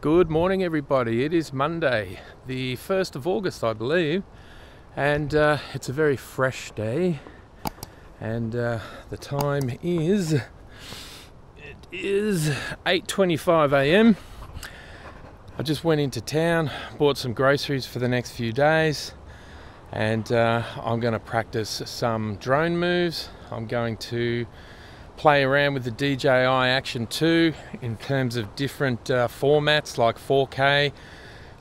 Good morning, everybody. It is Monday, the 1st of August, I believe, and uh, it's a very fresh day. And uh, the time is it is 8:25 a.m. I just went into town, bought some groceries for the next few days, and uh, I'm going to practice some drone moves. I'm going to play around with the DJI Action 2 in terms of different uh, formats like 4K.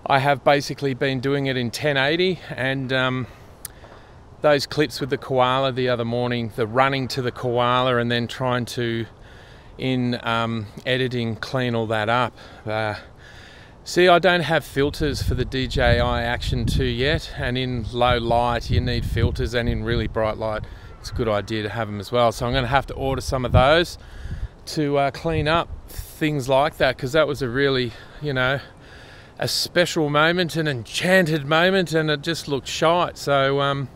I have basically been doing it in 1080 and um, those clips with the koala the other morning, the running to the koala and then trying to, in um, editing, clean all that up. Uh, see, I don't have filters for the DJI Action 2 yet, and in low light, you need filters, and in really bright light, it's a good idea to have them as well. So I'm going to have to order some of those to uh, clean up things like that because that was a really, you know, a special moment, an enchanted moment, and it just looked shite. So um,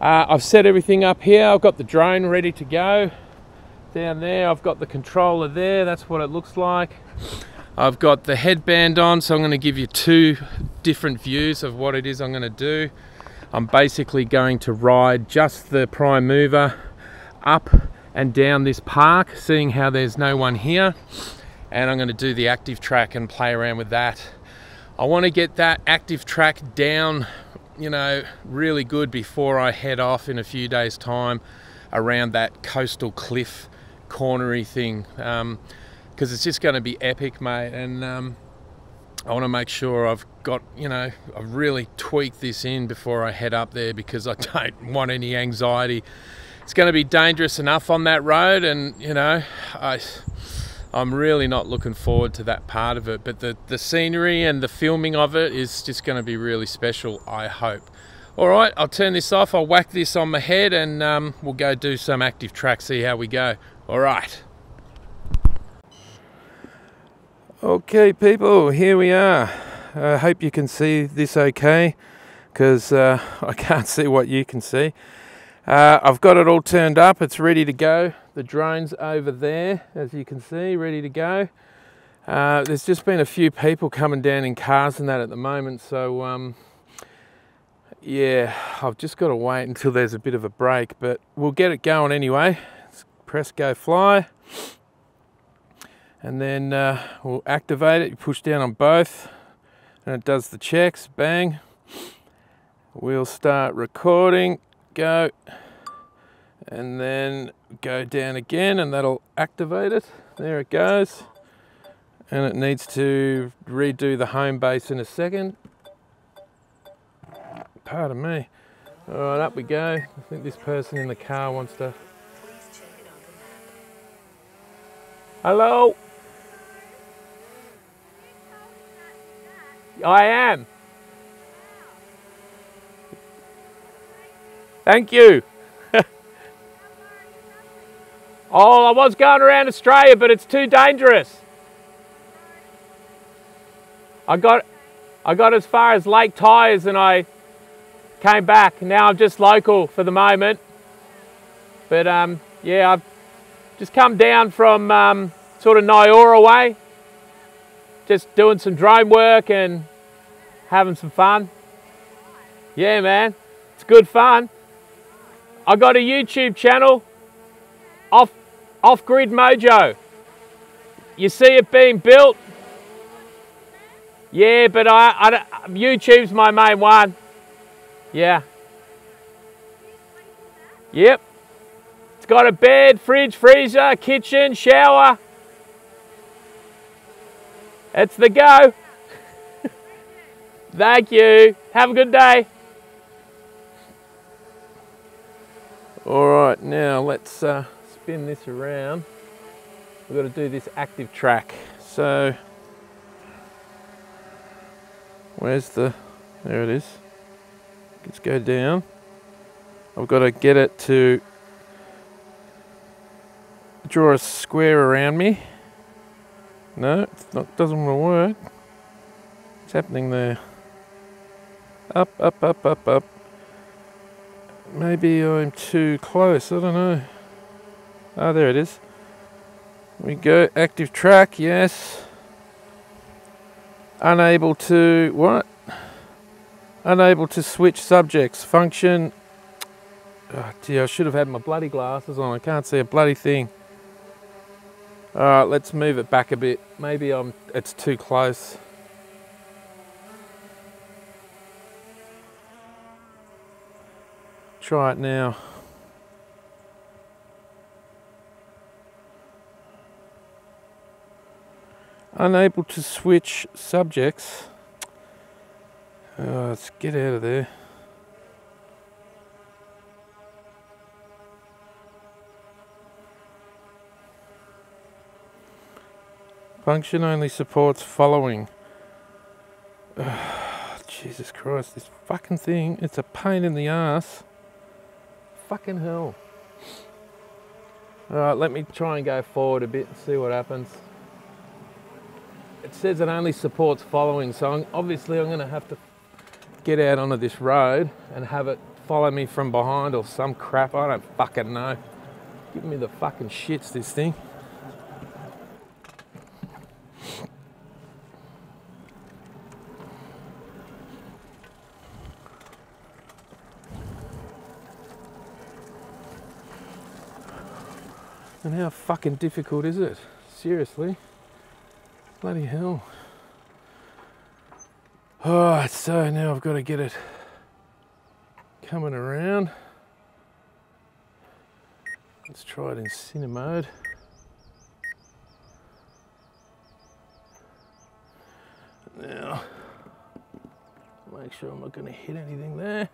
uh, I've set everything up here. I've got the drone ready to go down there. I've got the controller there. That's what it looks like. I've got the headband on, so I'm going to give you two different views of what it is I'm going to do. I'm basically going to ride just the prime mover up and down this park, seeing how there's no one here. And I'm going to do the active track and play around with that. I want to get that active track down, you know, really good before I head off in a few days' time around that coastal cliff cornery thing. Um, because it's just going to be epic, mate. And um, I want to make sure I've got, you know, I've really tweaked this in before I head up there because I don't want any anxiety. It's going to be dangerous enough on that road, and you know, I, I'm really not looking forward to that part of it. But the the scenery and the filming of it is just going to be really special. I hope. All right, I'll turn this off. I'll whack this on my head, and um, we'll go do some active track. See how we go. All right. Okay, people, here we are. I hope you can see this okay because uh, I can't see what you can see. Uh, I've got it all turned up, it's ready to go. The drone's over there, as you can see, ready to go. Uh, there's just been a few people coming down in cars and that at the moment, so um, yeah, I've just got to wait until there's a bit of a break, but we'll get it going anyway. Let's press go fly and then uh, we'll activate it. You push down on both, and it does the checks. Bang. We'll start recording. Go, and then go down again, and that'll activate it. There it goes. And it needs to redo the home base in a second. Pardon me. All right, up we go. I think this person in the car wants to. Hello. I am. Thank you. Oh, I was going around Australia, but it's too dangerous. I got, I got as far as Lake Tyers and I came back. Now I'm just local for the moment. But um, yeah, I've just come down from um, sort of Nyora way. Just doing some drone work and having some fun. Yeah, man, it's good fun. I got a YouTube channel, off off grid mojo. You see it being built. Yeah, but I, I YouTube's my main one. Yeah. Yep. It's got a bed, fridge, freezer, kitchen, shower. It's the go. Thank you. Have a good day. All right, now let's uh, spin this around. We've got to do this active track. So, where's the, there it is. Let's go down. I've got to get it to draw a square around me. No, it doesn't want to work. What's happening there? Up, up, up, up, up. Maybe I'm too close, I don't know. Ah, there it is. We go, active track, yes. Unable to, what? Unable to switch subjects. Function. Oh, gee, I should have had my bloody glasses on. I can't see a bloody thing. All right, let's move it back a bit. Maybe I'm. It's too close. Try it now. Unable to switch subjects. Oh, let's get out of there. Function only supports following. Jesus Christ, this fucking thing, it's a pain in the ass. Fucking hell. Alright, let me try and go forward a bit and see what happens. It says it only supports following, so I'm, obviously I'm going to have to get out onto this road and have it follow me from behind or some crap. I don't fucking know. Give me the fucking shits, this thing. And how fucking difficult is it? Seriously? Bloody hell. Ah, Alright, so now I've got to get it coming around. Let's try it in cine mode. Now, make sure I'm not going to hit anything there.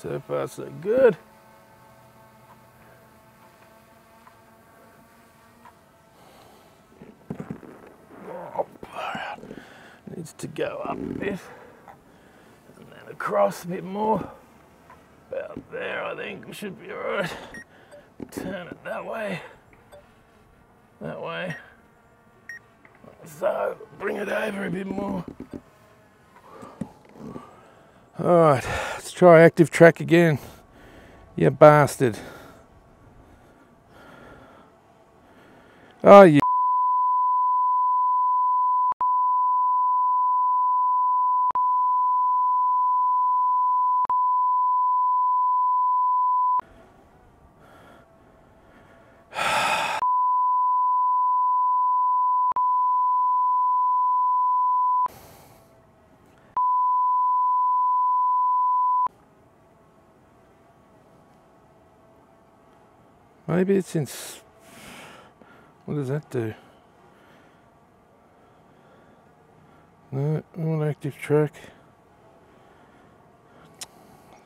So far, so good. To go up a bit and then across a bit more. About there, I think we should be alright. Turn it that way, that way. So, bring it over a bit more. Alright, let's try active track again. You bastard. Oh, you. Maybe it's in. What does that do? No, on active track.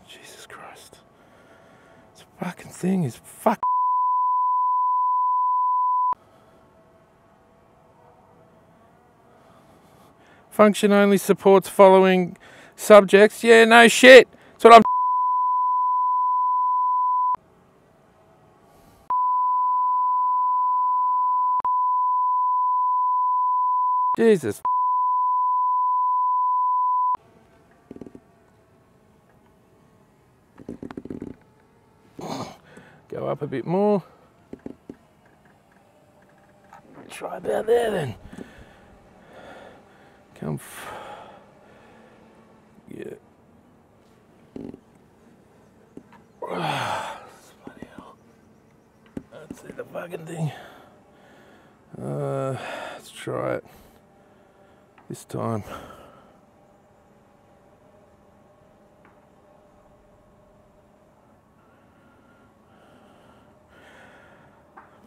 Jesus Christ. This fucking thing is fuck. Function only supports following subjects. Yeah, no shit. That's what I'm. Jesus. Go up a bit more. Try about there then. Come. Yeah. Let's see the fucking thing. Uh, let's try it this time.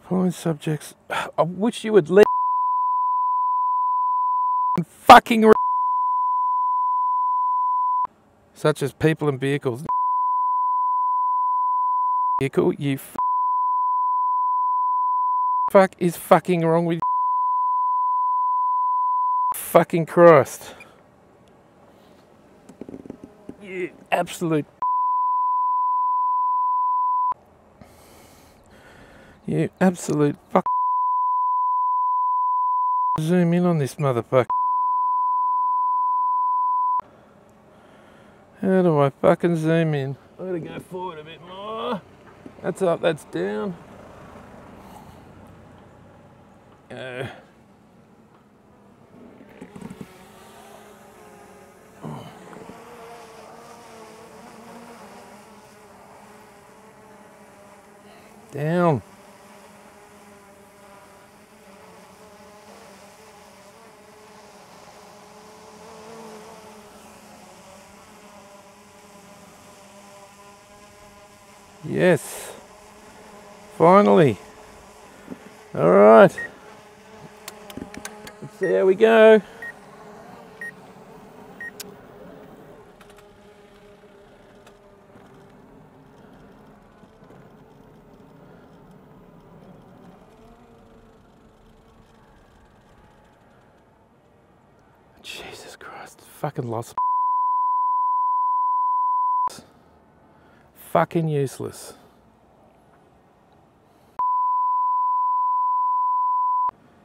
Following subjects. I wish you would let fucking such as people and vehicles. Vehicle, you fuck is fucking wrong with fucking Christ. You absolute. You absolute fuck. Zoom in on this motherfucker. How do I fucking zoom in? I gotta go forward a bit more. That's up, that's down. Uh, Yes. Finally. All right. Let's see how we go. Jesus Christ. Fucking lost. Fucking useless.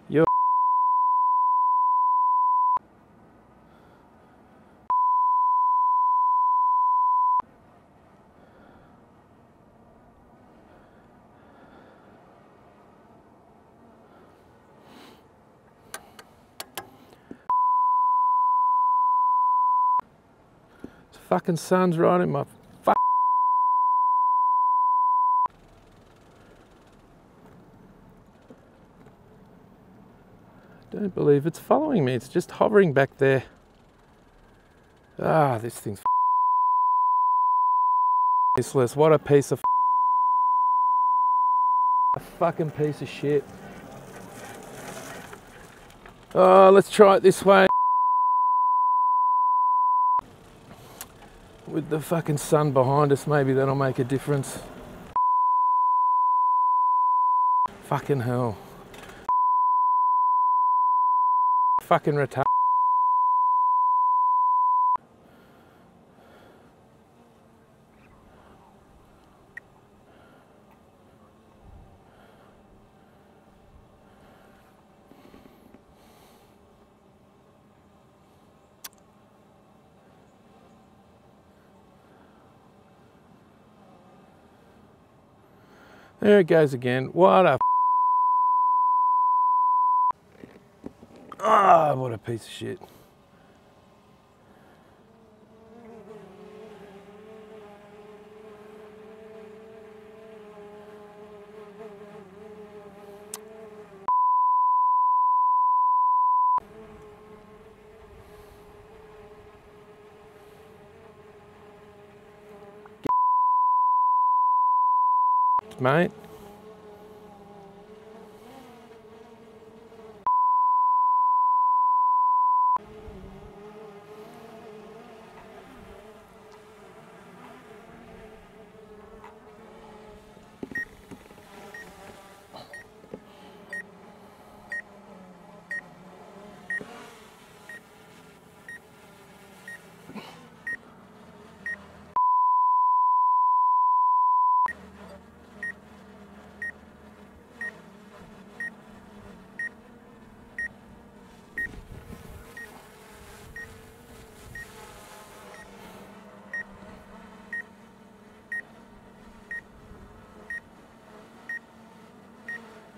You're fucking sun's right in my fuck. Don't believe it's following me. It's just hovering back there. Ah, this thing's useless. What a piece of a fucking piece of shit. Oh, let's try it this way. With the fucking sun behind us, maybe that'll make a difference. Fucking hell. Fucking retard. There it goes again. What a Ah, what a piece of shit. Mate.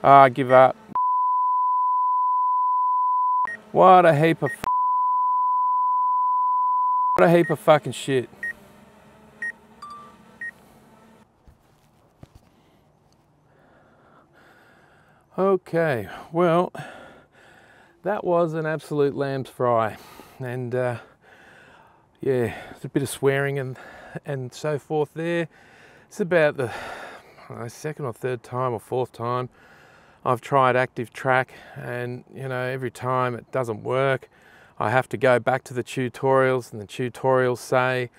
Ah, I give up. What a heap of what a heap of fucking shit. Okay, well, that was an absolute lamb's fry, and uh, yeah, it's a bit of swearing and and so forth there. It's about the uh, second or third time or fourth time I've tried active track and you know every time it doesn't work I have to go back to the tutorials and the tutorials say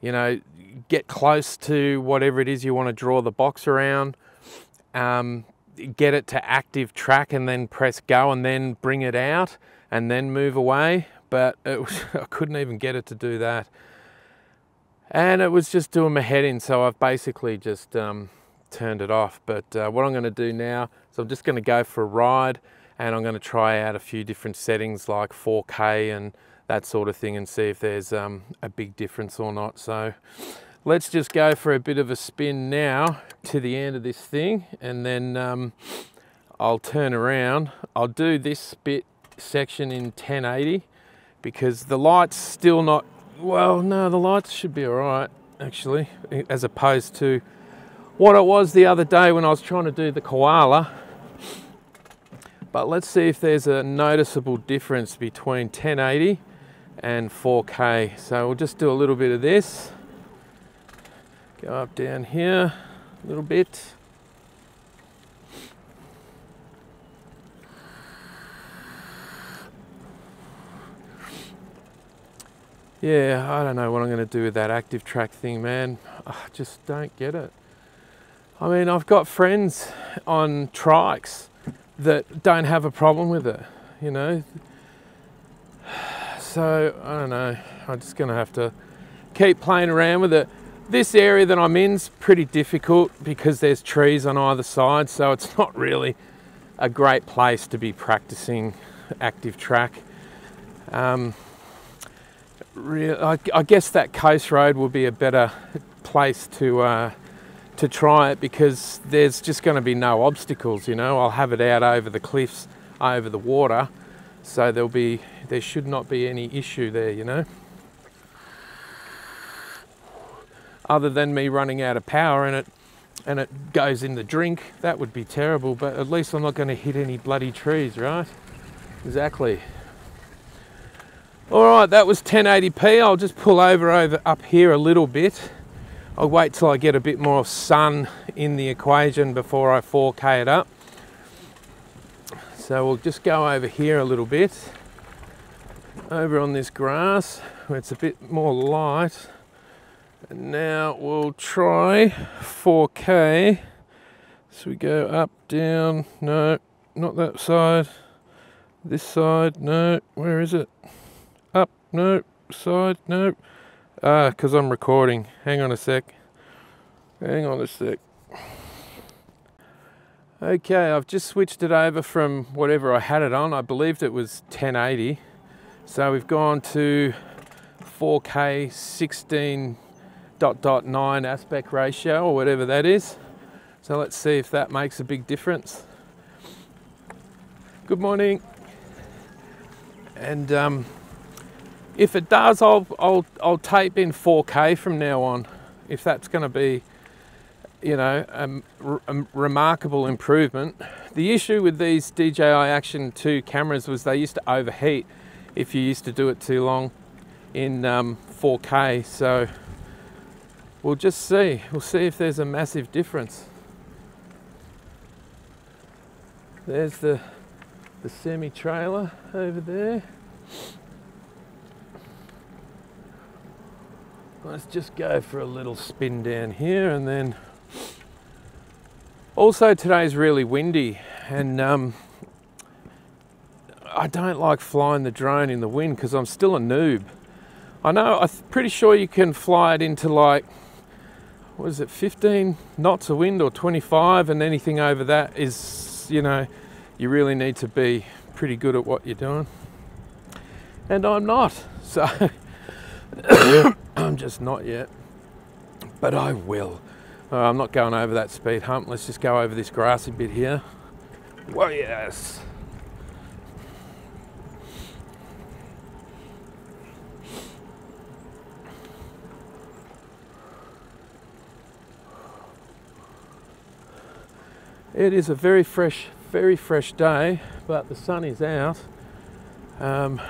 you know get close to whatever it is you want to draw the box around um, get it to active track and then press go and then bring it out and then move away. But was, I couldn't even get it to do that. And it was just doing my head in so I've basically just um, turned it off. But uh, what I'm going to do now is I'm just going to go for a ride and I'm going to try out a few different settings like 4K and that sort of thing and see if there's um, a big difference or not. So let's just go for a bit of a spin now to the end of this thing and then um, I'll turn around. I'll do this bit section in 1080 because the light's still not, well, no, the lights should be all right actually, as opposed to what it was the other day when I was trying to do the koala. But let's see if there's a noticeable difference between 1080 and 4K. So we'll just do a little bit of this. Go up down here a little bit. Yeah, I don't know what I'm going to do with that active track thing, man. I just don't get it. I mean, I've got friends on trikes that don't have a problem with it, you know. So, I don't know. I'm just going to have to keep playing around with it. This area that I'm in's pretty difficult because there's trees on either side, so it's not really a great place to be practicing active track. Um, I, I, guess that coast road will be a better place to uh, to try it because there's just going to be no obstacles. You know, I'll have it out over the cliffs, over the water, so there'll be there should not be any issue there. You know, other than me running out of power and it and it goes in the drink, that would be terrible. But at least I'm not going to hit any bloody trees, right? Exactly. All right, that was 1080p. I'll just pull over over up here a little bit. I'll wait till I get a bit more sun in the equation before I 4K it up. So we'll just go over here a little bit. Over on this grass where it's a bit more light. And now we'll try 4K. So we go up, down, no, not that side. This side, no, where is it? Up, no, side, no. Ah, because I'm recording. Hang on a sec. Hang on a sec. Okay, I've just switched it over from whatever I had it on. I believed it was 1080. So we've gone to 4K 16 dot dot 9 aspect ratio or whatever that is. So let's see if that makes a big difference. Good morning. And um, if it does, I'll, I'll, I'll tape in 4K from now on. If that's going to be, you know, a, a, remarkable improvement. The issue with these DJI Action 2 cameras was they used to overheat if you used to do it too long in um, 4K. So we'll just see. We'll see if there's a massive difference. There's the, the semi trailer over there. Let's just go for a little spin down here and then also today's really windy and um, I don't like flying the drone in the wind because I'm still a noob. I know, I'm pretty sure you can fly it into like, what is it, 15 knots of wind or 25 and anything over that is, you know, you really need to be pretty good at what you're doing. And I'm not, so I'm just not yet, but I will. Uh, I'm not going over that speed hump. Let's just go over this grassy bit here. Whoa, yes. It is a very fresh, very fresh day, but the sun is out. Um,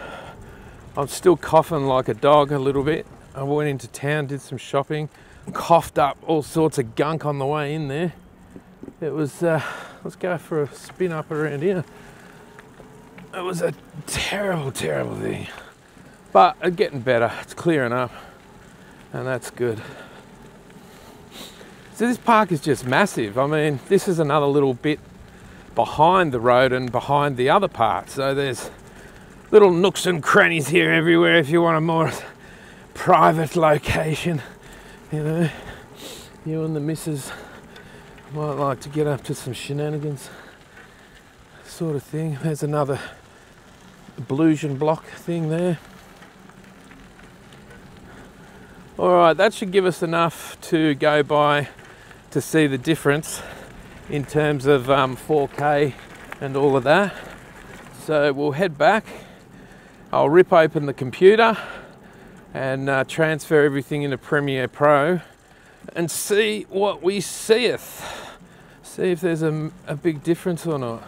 I'm still coughing like a dog a little bit. I went into town, did some shopping, coughed up all sorts of gunk on the way in there. It was, uh, let's go for a spin up around here. It was a terrible, terrible thing. But it's getting better, it's clearing up, and that's good. So this park is just massive. I mean, this is another little bit behind the road and behind the other part. So there's little nooks and crannies here everywhere if you want a more private location. You know, you and the missus Might like to get up to some shenanigans sort of thing. There's another ablution block thing there. Alright, that should give us enough to go by to see the difference in terms of um, 4K and all of that. So we'll head back. I'll rip open the computer and uh, transfer everything into Premiere Pro and see what we seeth. See if there's a, a big difference or not.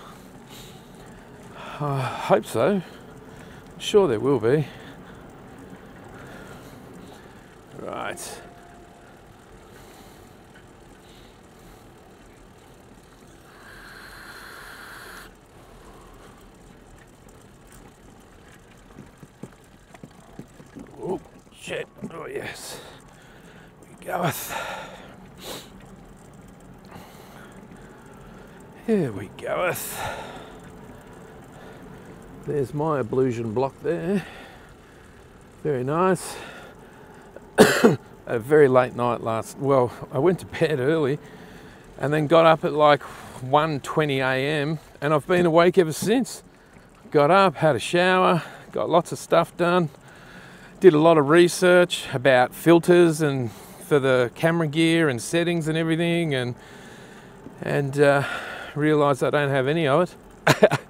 I hope so. Sure, there will be. Right. Oh, shit. Oh, yes. We goeth. Here we goeth. There's my ablution block there. Very nice. a very late night last. Well, I went to bed early, and then got up at like 1:20 a.m. and I've been awake ever since. Got up, had a shower, got lots of stuff done. Did a lot of research about filters and for the camera gear and settings and everything, and and uh, realised I don't have any of it.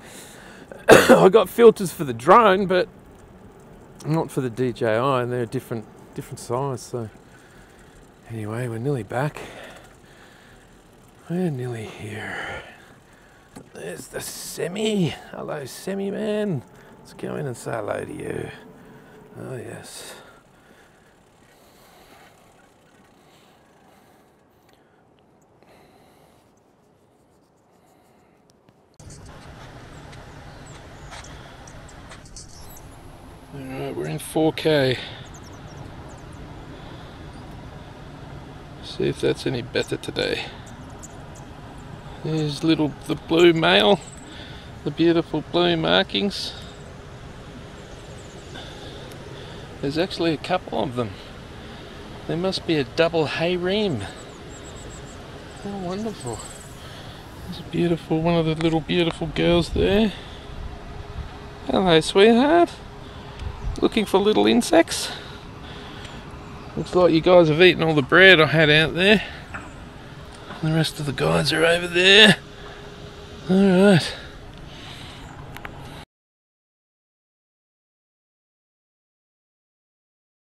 I got filters for the drone, but not for the DJI, and they're different different size. So anyway, we're nearly back. We're nearly here. There's the semi. Hello, semi man. Let's go in and say hello to you. Oh yes. Alright, we're in 4K. See if that's any better today. There's little the blue male, the beautiful blue markings. There's actually a couple of them. There must be a double harem. Oh, wonderful. There's a beautiful, one of the little beautiful girls there. Hello, sweetheart. Looking for little insects? Looks like you guys have eaten all the bread I had out there. The rest of the guys are over there. Alright.